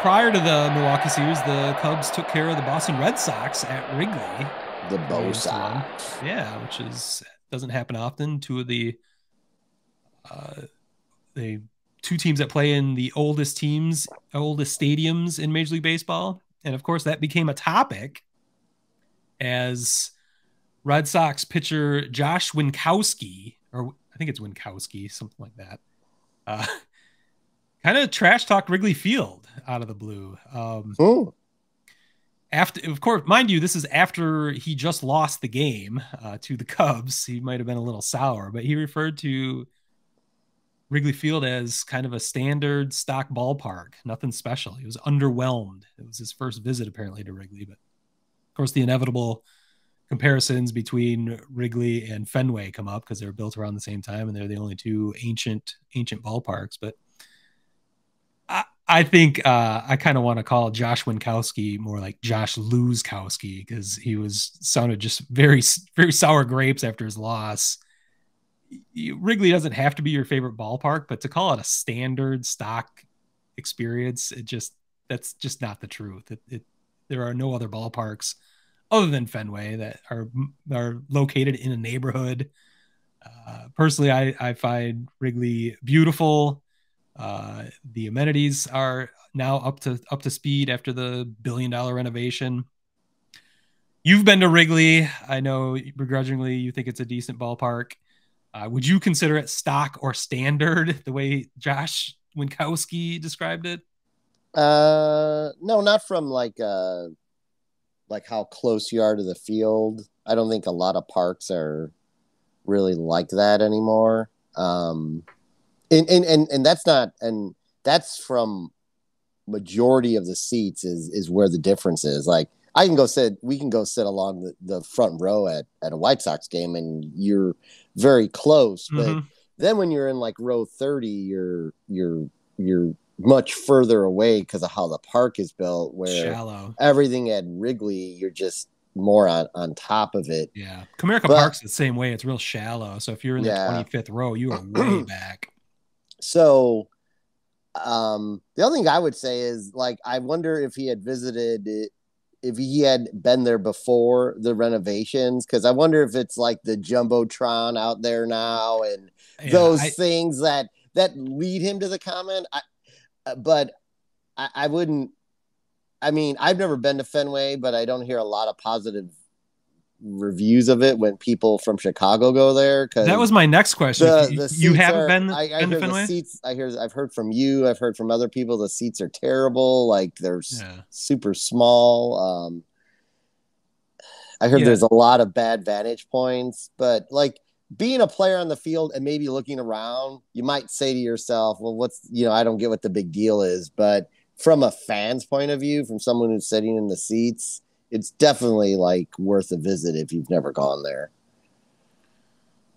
prior to the Milwaukee series, the Cubs took care of the Boston Red Sox at Wrigley. The Bo Sox. Yeah, which is doesn't happen often. Two of the uh, the two teams that play in the oldest teams, oldest stadiums in Major League Baseball, and of course that became a topic as Red Sox pitcher Josh Winckowski, or I think it's Winckowski, something like that. Uh, kind of trash talk Wrigley Field out of the blue. Um, oh. After, of course, mind you, this is after he just lost the game uh, to the Cubs. He might have been a little sour, but he referred to Wrigley Field as kind of a standard stock ballpark, nothing special. He was underwhelmed. It was his first visit apparently to Wrigley, but of course, the inevitable comparisons between Wrigley and Fenway come up because they were built around the same time and they're the only two ancient ancient ballparks. But I think uh, I kind of want to call Josh Winckowski more like Josh Luzkowski because he was sounded just very very sour grapes after his loss. Wrigley doesn't have to be your favorite ballpark, but to call it a standard stock experience, it just that's just not the truth. It, it there are no other ballparks other than Fenway that are are located in a neighborhood. Uh, personally, I I find Wrigley beautiful. Uh, the amenities are now up to up to speed after the billion dollar renovation. You've been to Wrigley. I know begrudgingly you think it's a decent ballpark. Uh, would you consider it stock or standard the way Josh Winckowski described it? Uh, no, not from like uh, like how close you are to the field. I don't think a lot of parks are really like that anymore. Um, and and and, and that's not and that's from majority of the seats is is where the difference is like i can go sit we can go sit along the, the front row at at a white sox game and you're very close but mm-hmm. then when you're in like row 30 you're you're you're much further away because of how the park is built where Shallow. everything at wrigley you're just more on on top of it yeah comerica but, park's the same way it's real shallow so if you're in the yeah. 25th row you are way back so um the other thing i would say is like i wonder if he had visited it, if he had been there before the renovations because i wonder if it's like the jumbotron out there now and yeah, those I, things that that lead him to the comment I, uh, but I, I wouldn't i mean i've never been to fenway but i don't hear a lot of positive reviews of it when people from Chicago go there. Because that was my next question. The, the you haven't are, been, I, I been the seats. I hear. I've heard from you. I've heard from other people. The seats are terrible. Like they're yeah. super small. Um, I heard yeah. there's a lot of bad vantage points, but like being a player on the field and maybe looking around, you might say to yourself, "Well, what's you know? I don't get what the big deal is." But from a fan's point of view, from someone who's sitting in the seats it's definitely like worth a visit if you've never gone there.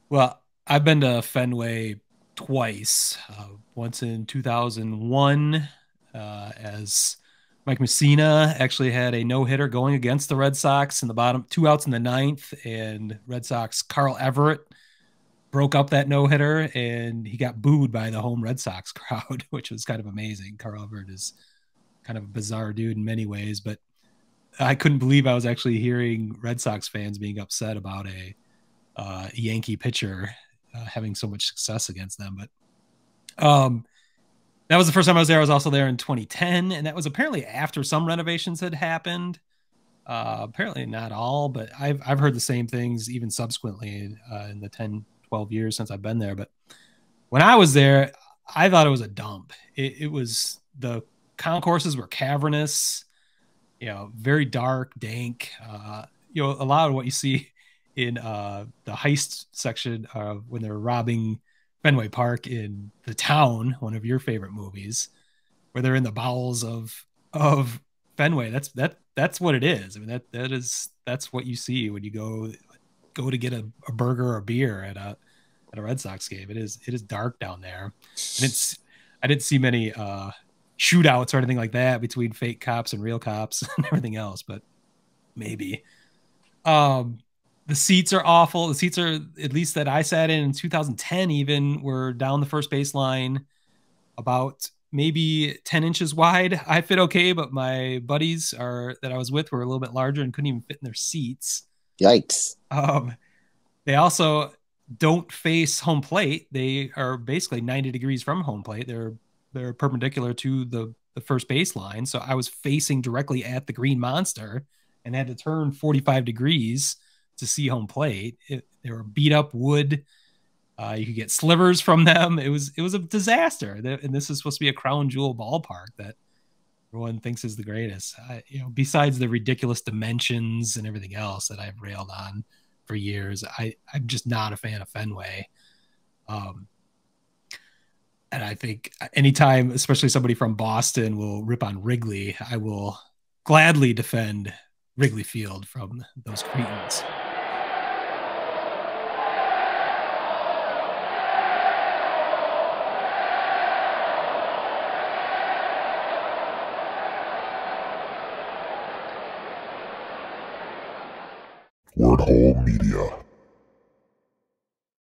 Well, I've been to Fenway twice. Uh, once in 2001, uh, as Mike Mussina actually had a no hitter going against the Red Sox in the bottom, two outs in the ninth, and Red Sox Carl Everett broke up that no hitter, and he got booed by the home Red Sox crowd, which was kind of amazing. Carl Everett is kind of a bizarre dude in many ways, but I couldn't believe I was actually hearing Red Sox fans being upset about a uh, Yankee pitcher uh, having so much success against them. But um, that was the first time I was there. I was also there in 2010, and that was apparently after some renovations had happened. Uh, apparently not all, but I've I've heard the same things even subsequently uh, in the 10, 12 years since I've been there. But when I was there, I thought it was a dump. It, it was the concourses were cavernous you know, very dark, dank. Uh, you know, a lot of what you see in uh, the heist section of when they're robbing Fenway Park in the town, one of your favorite movies, where they're in the bowels of of Fenway. That's that that's what it is. I mean that that is that's what you see when you go go to get a, a burger or beer at a at a Red Sox game. It is it is dark down there. And it's I didn't see many uh shootouts or anything like that between fake cops and real cops and everything else, but maybe. Um, the seats are awful. The seats are at least that I sat in in 2010 even were down the first baseline about maybe 10 inches wide. I fit okay, but my buddies are that I was with were a little bit larger and couldn't even fit in their seats. Yikes. Um, they also don't face home plate. They are basically 90 degrees from home plate. They're they're perpendicular to the the first baseline. So I was facing directly at the green monster and had to turn 45 degrees to see home plate. It, they were beat up wood. Uh, you could get slivers from them. It was it was a disaster. And this is supposed to be a crown jewel ballpark that everyone thinks is the greatest. I, you know, besides the ridiculous dimensions and everything else that I've railed on for years, I I'm just not a fan of Fenway. Um, and I think anytime, especially somebody from Boston, will rip on Wrigley, I will gladly defend Wrigley Field from those cretins. Word Hole Media.